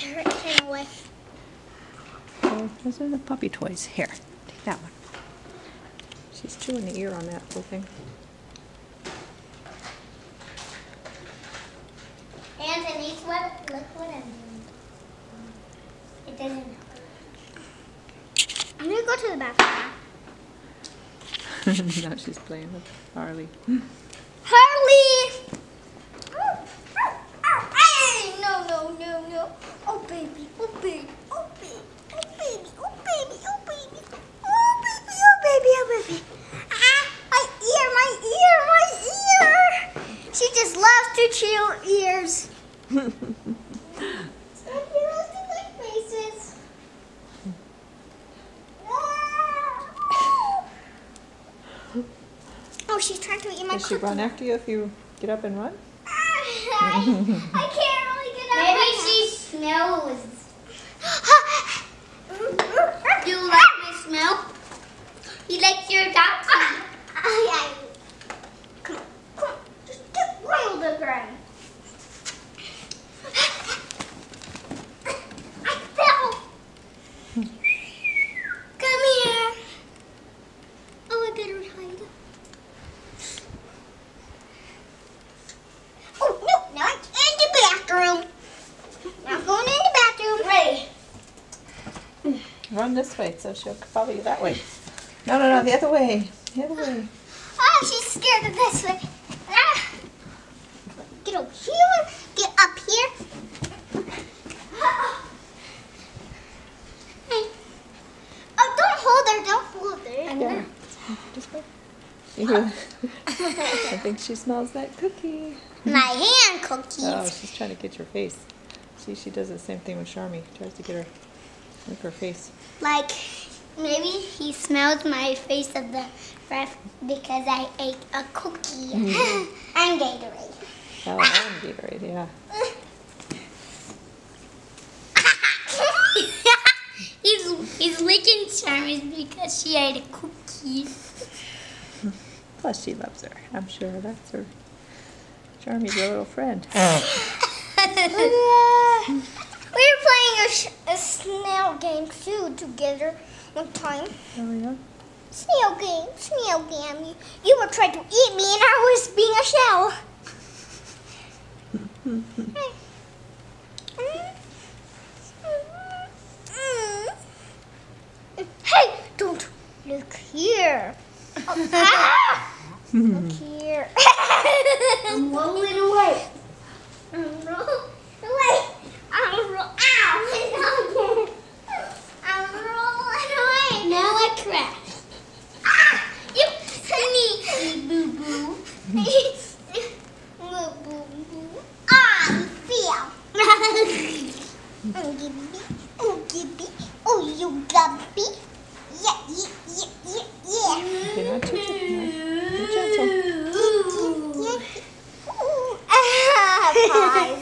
carrot came away. Oh, those are the puppy toys. Here, take that one. She's chewing the ear on that little thing. And Denise, what? Look what I'm doing. It doesn't hurt. I'm gonna go to the bathroom. now she's playing with Harley. Harley! Hey, no, no, no, no. Oh, baby, oh, baby, oh, baby, oh, baby, oh, baby, oh, baby. Oh, baby, oh, baby, oh, baby. Ah, my ear, my ear, my ear. She just loves to chew ears. so she loves to lick faces. Oh, she's trying to eat my Does she run after you if you get up and run? I can't really get up. Maybe she smells. Do you like my smell? You like your dog? Ay, Come on, come on. Just get wild again. I fell. Come here. Oh, I better hide. Oh, no, not in the bathroom. Not going in the bathroom. Ready. Run this way, so she'll follow you that way. No, no, no, the other way. The other way. Oh, she's scared of this way. Ah. Get over here. Get up here. Hey. Oh, don't hold her. Don't hold her. I'm Yeah. Just go. You- I think she smells that cookie. My hand cookies. Oh, she's trying to get your face. See, she does the same thing with Charmy. Tries to get her, lick her face. Like, maybe he smells my face of the breath because I ate a cookie. Mm. and Gatorade. Oh, and Gatorade, yeah. he's he's licking Charmy's because she ate a cookie. Plus, she loves her. I'm sure that's her. Charmy's your little friend. we were playing a, sh- a snail game too together one time. Oh, yeah? Snail game, snail game. You, you were trying to eat me and I was being a shell. Hey. Mm. Hey, don't look here. Oh, ah! Look here. I'm rolling away. roll away. Gibby, oh Gibby, oh you Gubby. Yeah, yeah, yeah, yeah, yeah. Okay, not too, too, not Ooh, ah.